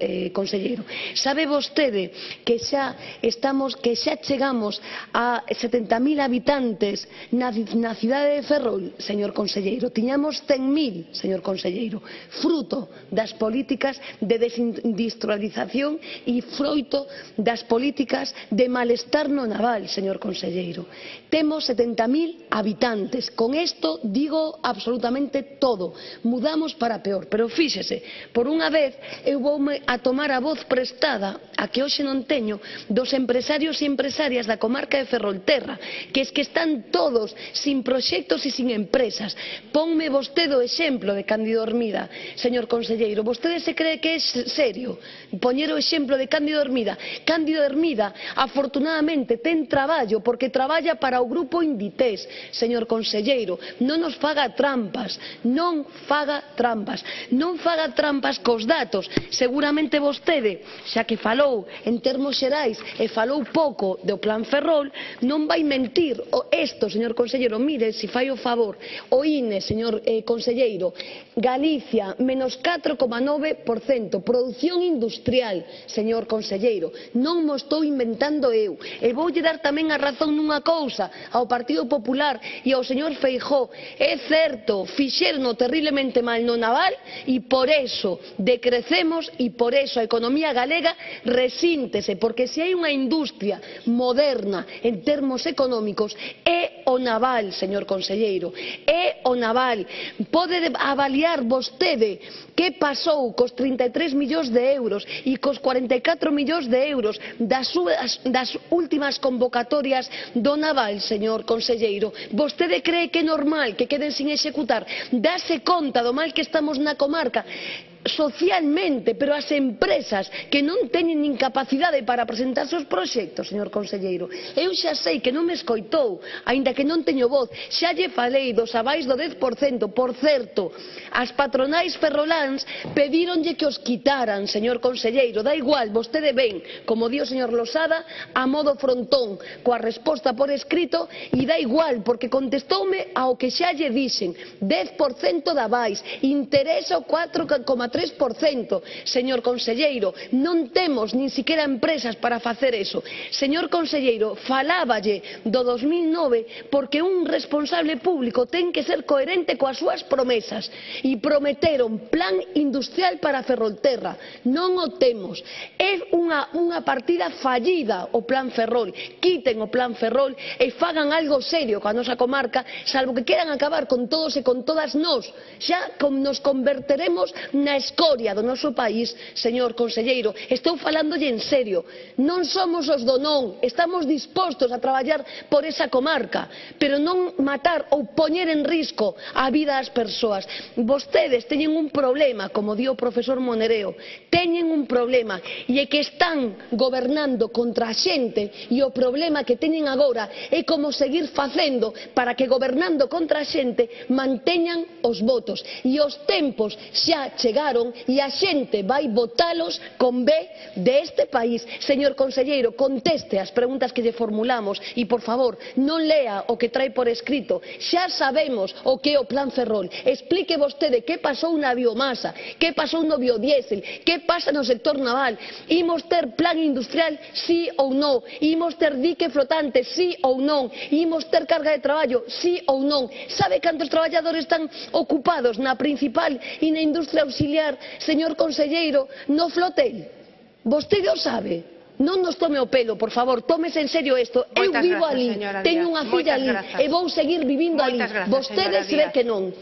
Eh, conselleiro, sabe vostede que xa estamos que xa chegamos a 70.000 habitantes na, na cidade de Ferrol, señor conselleiro. Tiñamos 100.000, señor conselleiro, fruto das políticas de desindustrialización e froito das políticas de malestar no naval, señor conselleiro. Temos 70.000 habitantes. Con isto digo absolutamente todo. Mudamos para peor, pero fíxese, por unha vez eu voume a tomar a voz prestada, a que hoxe non teño, dos empresarios e empresarias da comarca de Ferrolterra, que es que están todos sin proxectos e sin empresas. Ponme vostede o exemplo de Cándido Hormida, señor conselleiro. Vostede se cree que é serio poñer o exemplo de Cándido Hormida. Cándido Hormida, afortunadamente, ten traballo porque traballa para o grupo Inditex, señor conselleiro. Non nos faga trampas, non faga trampas, non faga trampas cos datos. Seguramente Seguramente vostede, xa que falou en termos xerais e falou pouco do plan Ferrol, non vai mentir o esto, señor conselleiro, mire, se fai o favor, o INE, señor eh, conselleiro, Galicia, menos 4,9%, produción industrial, señor conselleiro, non mo estou inventando eu, e voulle dar tamén a razón nunha cousa ao Partido Popular e ao señor Feijó, é certo, fixeron terriblemente mal no naval e por eso decrecemos e por eso a economía galega resíntese, porque se hai unha industria moderna en termos económicos é o naval, señor conselleiro, é o naval. Pode avaliar vostede que pasou cos 33 millóns de euros e cos 44 millóns de euros das, das últimas convocatorias do naval, señor conselleiro. Vostede cree que é normal que queden sin executar? Dase conta do mal que estamos na comarca? socialmente, pero as empresas que non teñen nin capacidade para presentar seus proxectos, señor conselleiro. Eu xa sei que non me escoitou, aínda que non teño voz, xa lle falei dos abais do 10%, por certo, as patronais ferroláns pedíronlle que os quitaran, señor conselleiro, da igual, vostede ven, como dio o señor Losada, a modo frontón, coa resposta por escrito, e da igual, porque contestoume ao que xa lle dixen, 10% da abais, interesa o 4,3%, señor conselleiro, non temos nin siquiera empresas para facer eso. Señor conselleiro, faláballe do 2009 porque un responsable público ten que ser coherente coas súas promesas e prometeron plan industrial para Ferrolterra. Non o temos. É unha, unha partida fallida o plan Ferrol. Quiten o plan Ferrol e fagan algo serio coa nosa comarca, salvo que queran acabar con todos e con todas nós. Xa nos converteremos na escoria do noso país, señor conselleiro, estou falándolle en serio, non somos os do non, estamos dispostos a traballar por esa comarca, pero non matar ou poñer en risco a vida das persoas. Vostedes teñen un problema, como dio o profesor Monereo, teñen un problema e é que están gobernando contra a xente e o problema que teñen agora é como seguir facendo para que gobernando contra a xente manteñan os votos. E os tempos xa chegaron votaron e a xente vai votalos con B deste este país. Señor conselleiro, conteste as preguntas que lle formulamos e, por favor, non lea o que trae por escrito. Xa sabemos o que é o plan Ferrol. Explique vostede que pasou na biomasa, que pasou no biodiesel, que pasa no sector naval. Imos ter plan industrial, sí ou non. Imos ter dique flotante, sí ou non. Imos ter carga de traballo, sí ou non. Sabe cantos traballadores están ocupados na principal e na industria auxiliar familiar, señor conselleiro, no flotel? Vostede o sabe. Non nos tome o pelo, por favor, tómese en serio isto. Eu vivo gracias, ali, teño unha filla ali, e vou seguir vivindo Moitas ali. Gracias, Vostedes ve que non.